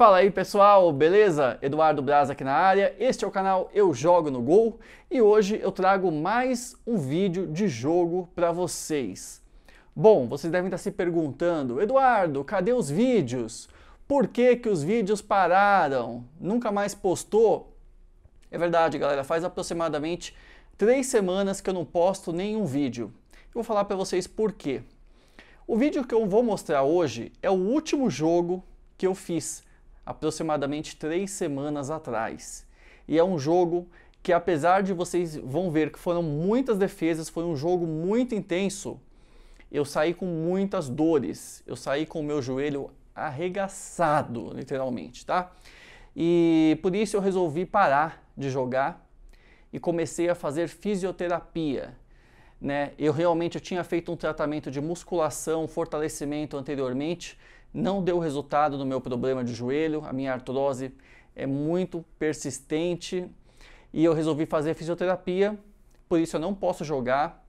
Fala aí pessoal, beleza? Eduardo Braz aqui na área, este é o canal Eu Jogo no Gol e hoje eu trago mais um vídeo de jogo para vocês. Bom, vocês devem estar se perguntando, Eduardo, cadê os vídeos? Por que, que os vídeos pararam? Nunca mais postou? É verdade galera, faz aproximadamente três semanas que eu não posto nenhum vídeo. Eu vou falar para vocês por quê. O vídeo que eu vou mostrar hoje é o último jogo que eu fiz aproximadamente três semanas atrás. E é um jogo que, apesar de vocês vão ver que foram muitas defesas, foi um jogo muito intenso. Eu saí com muitas dores, eu saí com o meu joelho arregaçado, literalmente, tá? E por isso eu resolvi parar de jogar e comecei a fazer fisioterapia. Né? Eu realmente eu tinha feito um tratamento de musculação, fortalecimento anteriormente, não deu resultado no meu problema de joelho, a minha artrose é muito persistente e eu resolvi fazer fisioterapia, por isso eu não posso jogar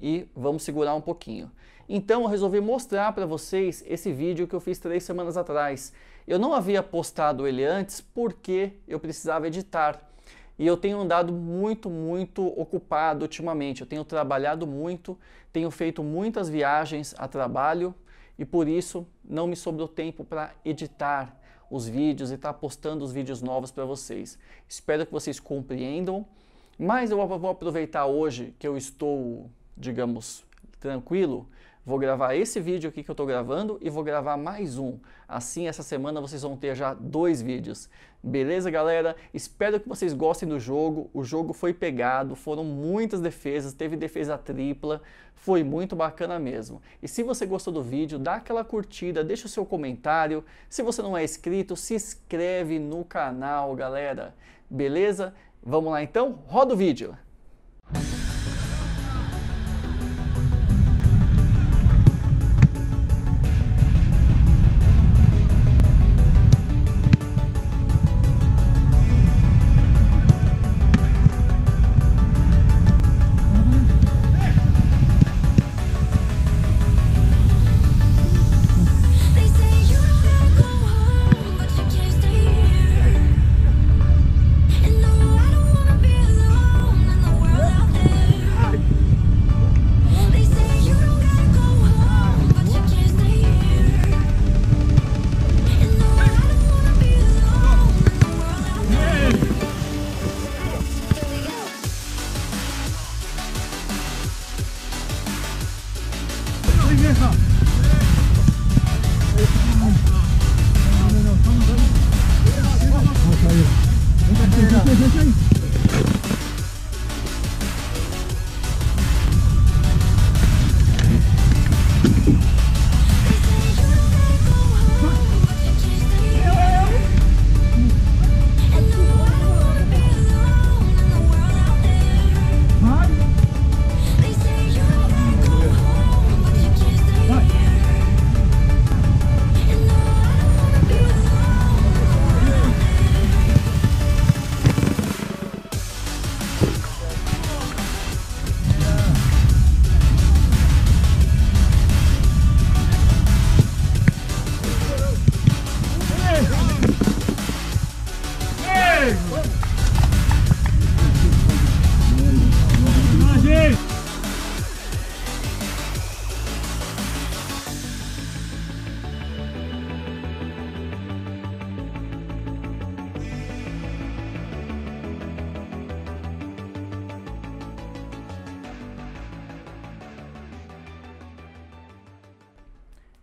e vamos segurar um pouquinho. Então eu resolvi mostrar para vocês esse vídeo que eu fiz três semanas atrás. Eu não havia postado ele antes porque eu precisava editar. E eu tenho andado muito, muito ocupado ultimamente. Eu tenho trabalhado muito, tenho feito muitas viagens a trabalho e por isso não me sobrou tempo para editar os vídeos e estar tá postando os vídeos novos para vocês. Espero que vocês compreendam, mas eu vou aproveitar hoje que eu estou, digamos, tranquilo Vou gravar esse vídeo aqui que eu estou gravando e vou gravar mais um. Assim, essa semana vocês vão ter já dois vídeos. Beleza, galera? Espero que vocês gostem do jogo. O jogo foi pegado, foram muitas defesas, teve defesa tripla, foi muito bacana mesmo. E se você gostou do vídeo, dá aquela curtida, deixa o seu comentário. Se você não é inscrito, se inscreve no canal, galera. Beleza? Vamos lá então? Roda o vídeo! Thank you.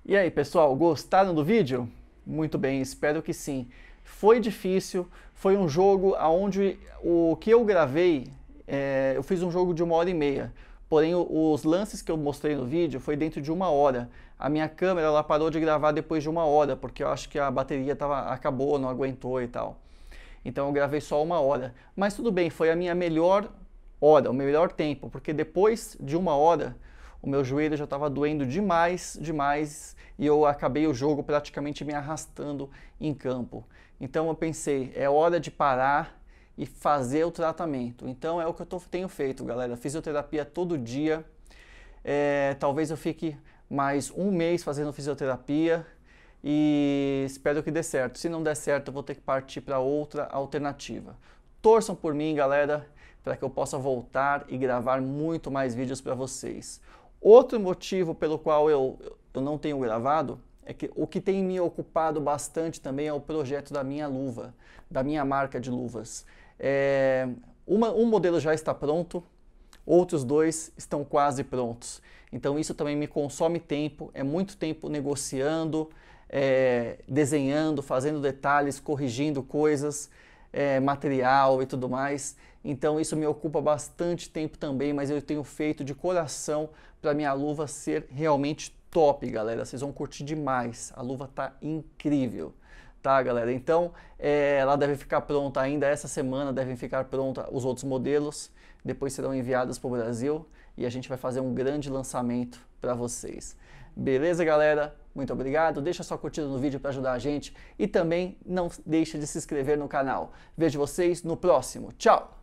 E aí, pessoal, gostaram do vídeo? Muito bem, espero que sim. Foi difícil, foi um jogo onde o que eu gravei, é, eu fiz um jogo de uma hora e meia. Porém, os lances que eu mostrei no vídeo foi dentro de uma hora. A minha câmera ela parou de gravar depois de uma hora, porque eu acho que a bateria tava, acabou, não aguentou e tal. Então eu gravei só uma hora. Mas tudo bem, foi a minha melhor hora, o melhor tempo, porque depois de uma hora o meu joelho já estava doendo demais, demais, e eu acabei o jogo praticamente me arrastando em campo. Então eu pensei, é hora de parar e fazer o tratamento. Então é o que eu tô, tenho feito, galera. Fisioterapia todo dia. É, talvez eu fique mais um mês fazendo fisioterapia. e espero que dê certo. Se não der certo, eu vou ter que partir para outra alternativa. Torçam por mim, galera, para que eu possa voltar e gravar muito mais vídeos para vocês. Outro motivo pelo qual eu, eu não tenho gravado é que o que tem me ocupado bastante também é o projeto da minha luva, da minha marca de luvas. É, uma, um modelo já está pronto, outros dois estão quase prontos. Então isso também me consome tempo, é muito tempo negociando, é, desenhando, fazendo detalhes, corrigindo coisas, é, material e tudo mais. Então isso me ocupa bastante tempo também, mas eu tenho feito de coração para minha luva ser realmente top, galera. Vocês vão curtir demais. A luva tá incrível. Tá, galera? Então, é, ela deve ficar pronta ainda essa semana, devem ficar pronta os outros modelos, depois serão enviados para o Brasil e a gente vai fazer um grande lançamento para vocês. Beleza, galera? Muito obrigado. Deixa sua curtida no vídeo para ajudar a gente e também não deixe de se inscrever no canal. Vejo vocês no próximo. Tchau!